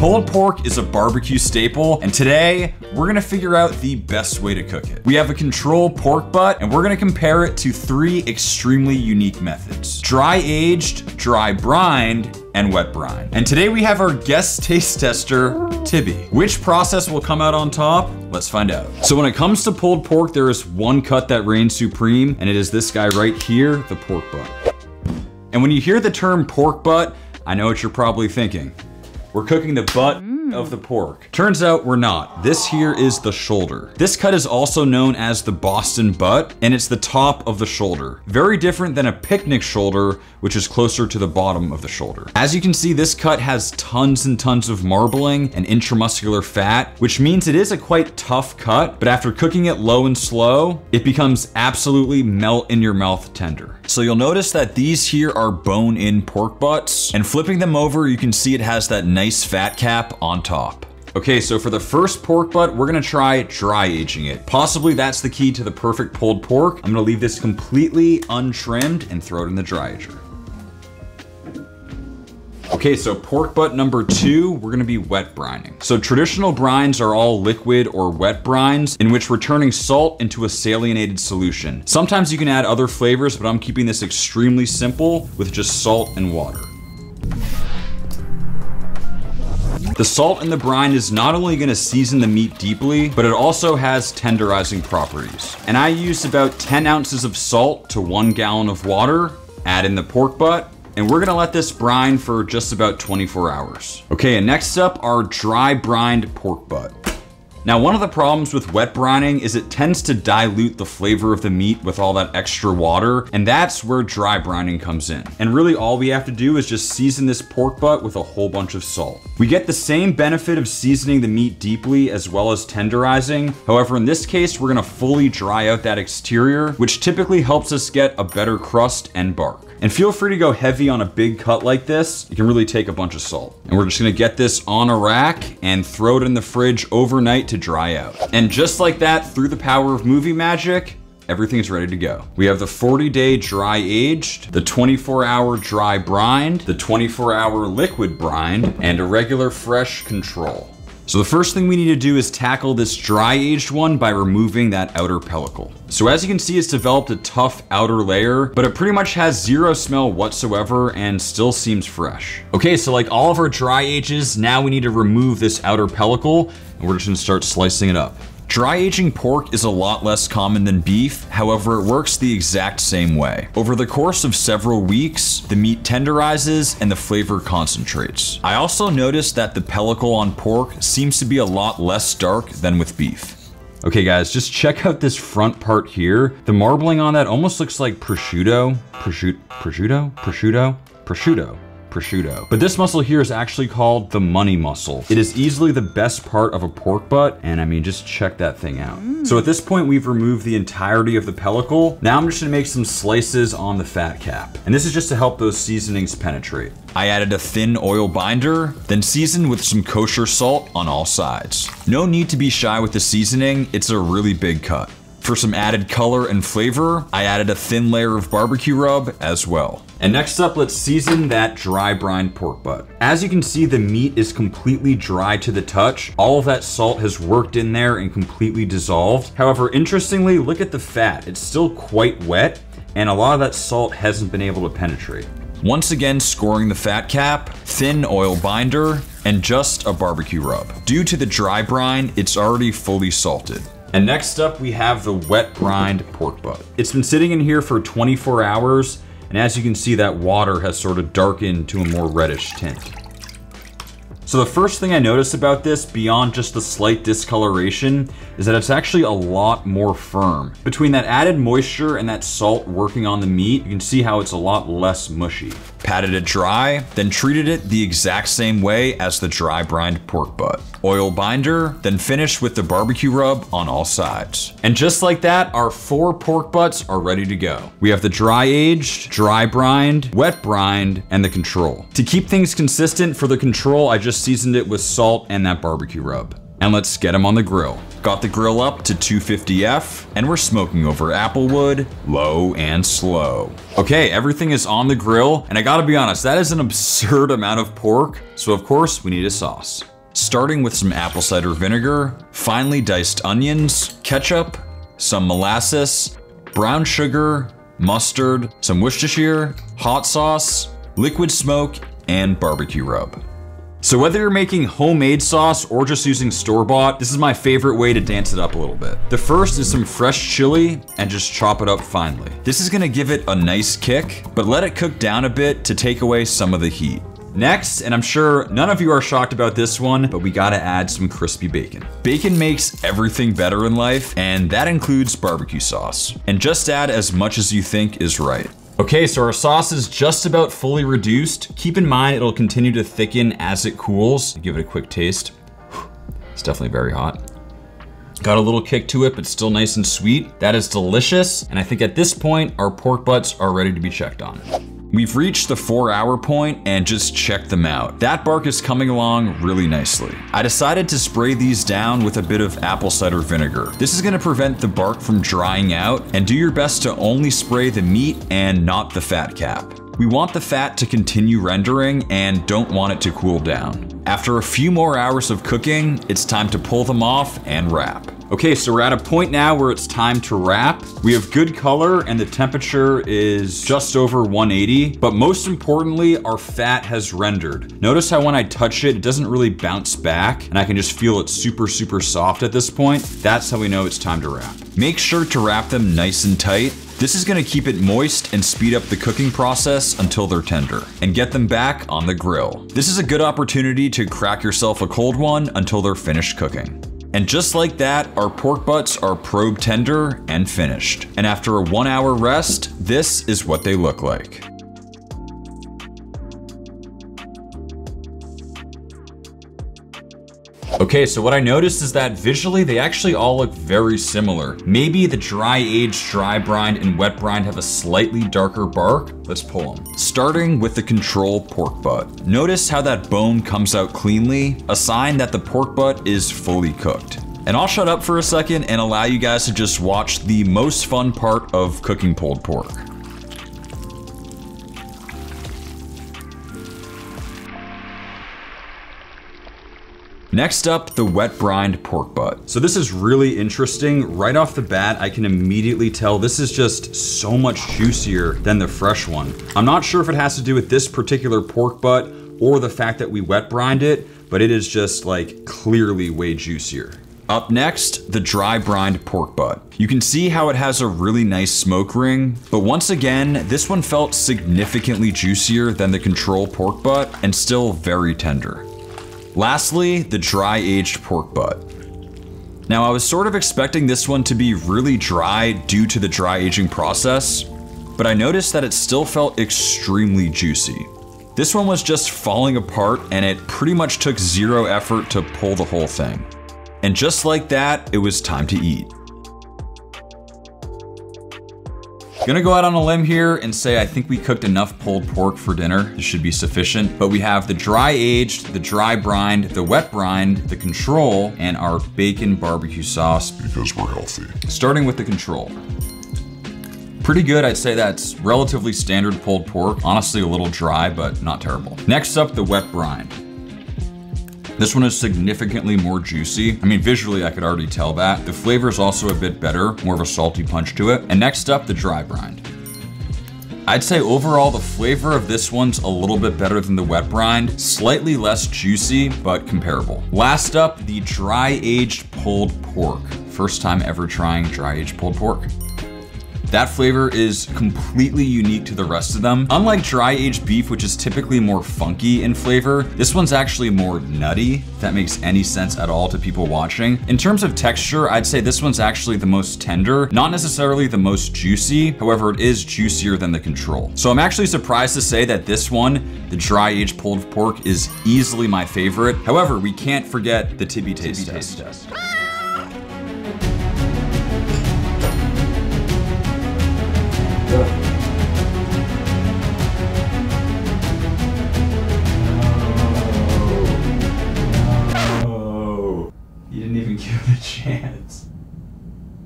Pulled pork is a barbecue staple, and today we're gonna figure out the best way to cook it. We have a control pork butt, and we're gonna compare it to three extremely unique methods. Dry aged, dry brined, and wet brine. And today we have our guest taste tester, Tibby. Which process will come out on top? Let's find out. So when it comes to pulled pork, there is one cut that reigns supreme, and it is this guy right here, the pork butt. And when you hear the term pork butt, I know what you're probably thinking. We're cooking the butt of the pork. Turns out we're not. This here is the shoulder. This cut is also known as the Boston butt, and it's the top of the shoulder. Very different than a picnic shoulder, which is closer to the bottom of the shoulder. As you can see, this cut has tons and tons of marbling and intramuscular fat, which means it is a quite tough cut, but after cooking it low and slow, it becomes absolutely melt in your mouth tender. So you'll notice that these here are bone-in pork butts, and flipping them over, you can see it has that nice fat cap on top. Okay, so for the first pork butt, we're gonna try dry aging it. Possibly that's the key to the perfect pulled pork. I'm gonna leave this completely untrimmed and throw it in the dry ager. Okay, so pork butt number two, we're gonna be wet brining. So traditional brines are all liquid or wet brines in which we're turning salt into a salinated solution. Sometimes you can add other flavors, but I'm keeping this extremely simple with just salt and water. The salt in the brine is not only gonna season the meat deeply, but it also has tenderizing properties. And I used about 10 ounces of salt to one gallon of water, add in the pork butt, and we're gonna let this brine for just about 24 hours. Okay, and next up, our dry brined pork butt. Now, one of the problems with wet brining is it tends to dilute the flavor of the meat with all that extra water, and that's where dry brining comes in. And really all we have to do is just season this pork butt with a whole bunch of salt. We get the same benefit of seasoning the meat deeply as well as tenderizing. However, in this case, we're gonna fully dry out that exterior, which typically helps us get a better crust and bark. And feel free to go heavy on a big cut like this. You can really take a bunch of salt. And we're just gonna get this on a rack and throw it in the fridge overnight to dry out. And just like that, through the power of movie magic, everything's ready to go. We have the 40 day dry aged, the 24 hour dry brined, the 24 hour liquid brined, and a regular fresh control. So the first thing we need to do is tackle this dry aged one by removing that outer pellicle. So as you can see, it's developed a tough outer layer, but it pretty much has zero smell whatsoever and still seems fresh. Okay, so like all of our dry ages, now we need to remove this outer pellicle and we're just gonna start slicing it up. Dry aging pork is a lot less common than beef, however it works the exact same way. Over the course of several weeks, the meat tenderizes and the flavor concentrates. I also noticed that the pellicle on pork seems to be a lot less dark than with beef. Okay guys, just check out this front part here. The marbling on that almost looks like prosciutto. Prosciutto? Prosciutto? Prosciutto? Prosciutto prosciutto. But this muscle here is actually called the money muscle. It is easily the best part of a pork butt, and I mean, just check that thing out. Mm. So at this point, we've removed the entirety of the pellicle. Now I'm just gonna make some slices on the fat cap. And this is just to help those seasonings penetrate. I added a thin oil binder, then seasoned with some kosher salt on all sides. No need to be shy with the seasoning, it's a really big cut. For some added color and flavor, I added a thin layer of barbecue rub as well. And next up, let's season that dry brine pork butt. As you can see, the meat is completely dry to the touch. All of that salt has worked in there and completely dissolved. However, interestingly, look at the fat. It's still quite wet, and a lot of that salt hasn't been able to penetrate. Once again, scoring the fat cap, thin oil binder, and just a barbecue rub. Due to the dry brine, it's already fully salted. And next up, we have the wet brined pork butt. It's been sitting in here for 24 hours, and as you can see, that water has sort of darkened to a more reddish tint. So the first thing I notice about this, beyond just the slight discoloration, is that it's actually a lot more firm. Between that added moisture and that salt working on the meat, you can see how it's a lot less mushy. Patted it dry, then treated it the exact same way as the dry brined pork butt. Oil binder, then finished with the barbecue rub on all sides. And just like that, our four pork butts are ready to go. We have the dry aged, dry brined, wet brined, and the control. To keep things consistent for the control, I just seasoned it with salt and that barbecue rub. And let's get them on the grill. Got the grill up to 250F, and we're smoking over applewood, low and slow. Okay, everything is on the grill, and I gotta be honest, that is an absurd amount of pork, so of course we need a sauce. Starting with some apple cider vinegar, finely diced onions, ketchup, some molasses, brown sugar, mustard, some Worcestershire, hot sauce, liquid smoke, and barbecue rub. So whether you're making homemade sauce or just using store-bought, this is my favorite way to dance it up a little bit. The first is some fresh chili and just chop it up finely. This is gonna give it a nice kick, but let it cook down a bit to take away some of the heat. Next, and I'm sure none of you are shocked about this one, but we gotta add some crispy bacon. Bacon makes everything better in life, and that includes barbecue sauce. And just add as much as you think is right. Okay, so our sauce is just about fully reduced. Keep in mind, it'll continue to thicken as it cools. Give it a quick taste. It's definitely very hot. Got a little kick to it, but still nice and sweet. That is delicious. And I think at this point, our pork butts are ready to be checked on. We've reached the four hour point and just checked them out. That bark is coming along really nicely. I decided to spray these down with a bit of apple cider vinegar. This is gonna prevent the bark from drying out and do your best to only spray the meat and not the fat cap. We want the fat to continue rendering and don't want it to cool down. After a few more hours of cooking, it's time to pull them off and wrap. Okay, so we're at a point now where it's time to wrap. We have good color and the temperature is just over 180, but most importantly, our fat has rendered. Notice how when I touch it, it doesn't really bounce back and I can just feel it super, super soft at this point. That's how we know it's time to wrap. Make sure to wrap them nice and tight. This is gonna keep it moist and speed up the cooking process until they're tender, and get them back on the grill. This is a good opportunity to crack yourself a cold one until they're finished cooking. And just like that, our pork butts are probe tender and finished. And after a one hour rest, this is what they look like. Okay, so what I noticed is that visually they actually all look very similar. Maybe the dry aged dry brined and wet brined have a slightly darker bark. Let's pull them. Starting with the control pork butt. Notice how that bone comes out cleanly, a sign that the pork butt is fully cooked. And I'll shut up for a second and allow you guys to just watch the most fun part of cooking pulled pork. Next up, the wet brined pork butt. So this is really interesting. Right off the bat, I can immediately tell this is just so much juicier than the fresh one. I'm not sure if it has to do with this particular pork butt or the fact that we wet brined it, but it is just like clearly way juicier. Up next, the dry brined pork butt. You can see how it has a really nice smoke ring, but once again, this one felt significantly juicier than the control pork butt and still very tender. Lastly, the dry aged pork butt. Now I was sort of expecting this one to be really dry due to the dry aging process, but I noticed that it still felt extremely juicy. This one was just falling apart and it pretty much took zero effort to pull the whole thing. And just like that, it was time to eat. Gonna go out on a limb here and say I think we cooked enough pulled pork for dinner. This should be sufficient. But we have the dry aged, the dry brined, the wet brined, the control, and our bacon barbecue sauce. Because we're healthy. Starting with the control. Pretty good, I'd say that's relatively standard pulled pork. Honestly, a little dry, but not terrible. Next up, the wet brine. This one is significantly more juicy. I mean, visually, I could already tell that. The flavor is also a bit better, more of a salty punch to it. And next up, the dry brined. I'd say overall, the flavor of this one's a little bit better than the wet brined, slightly less juicy, but comparable. Last up, the dry aged pulled pork. First time ever trying dry aged pulled pork. That flavor is completely unique to the rest of them. Unlike dry aged beef, which is typically more funky in flavor, this one's actually more nutty, if that makes any sense at all to people watching. In terms of texture, I'd say this one's actually the most tender, not necessarily the most juicy, however, it is juicier than the control. So I'm actually surprised to say that this one, the dry aged pulled pork, is easily my favorite. However, we can't forget the Tibby taste, Tibby taste test. Oh. Give it chance.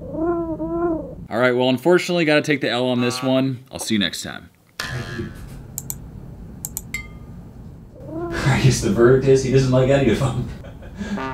All right, well, unfortunately, got to take the L on this uh. one. I'll see you next time. I guess the verdict is he doesn't like any of them.